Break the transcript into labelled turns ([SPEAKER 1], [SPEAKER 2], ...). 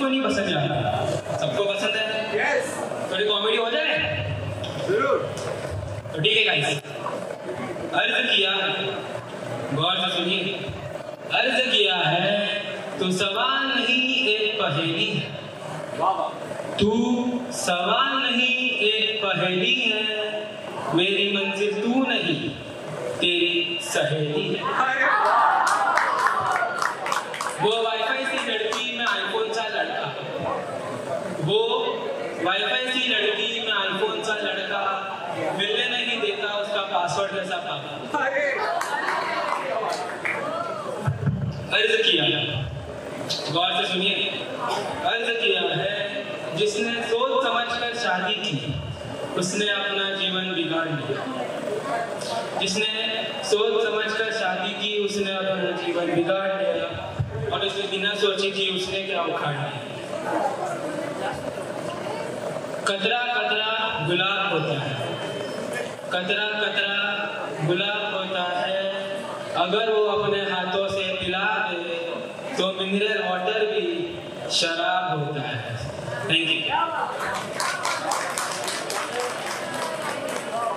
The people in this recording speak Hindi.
[SPEAKER 1] को नहीं पसंद आता सबको पसंद है?
[SPEAKER 2] यस
[SPEAKER 1] थोड़ी कॉमेडी हो जाए?
[SPEAKER 2] ज़रूर।
[SPEAKER 1] तो ठीक है गाइस अर्ज़ किया। गौर से सुनिए। अर्ज़ किया है तो सवाल नहीं एक पहेली है। तू सवाल नहीं एक पहेली है। मेरी मंजिल तू नहीं तेरी सहेली है। वो वाईफाई सी लड़की मैं आईफोन सा लड़का वो सी लड़की मैं आईफोन सा लड़का मिलने नहीं देता उसका पासवर्ड जैसा पापा। अर्ज़ किया। गौर से सुनिए। अर्ज़ किया है जिसने सोच समझकर शादी की उसने अपना जीवन बिगाड़ लिया जिसने सोच समझ कर शादी की उसने अपना जीवन बिगाड़ लिया और उसने बिना सोची थी उसने क्या उखाड़ लिया कतरा कतरा गुलाब होता है। कतरा कतरा गुलाब होता है। अगर वो अपने हाथों से पिला दे तो मिनरल वाटर भी शराब होता है। Thank you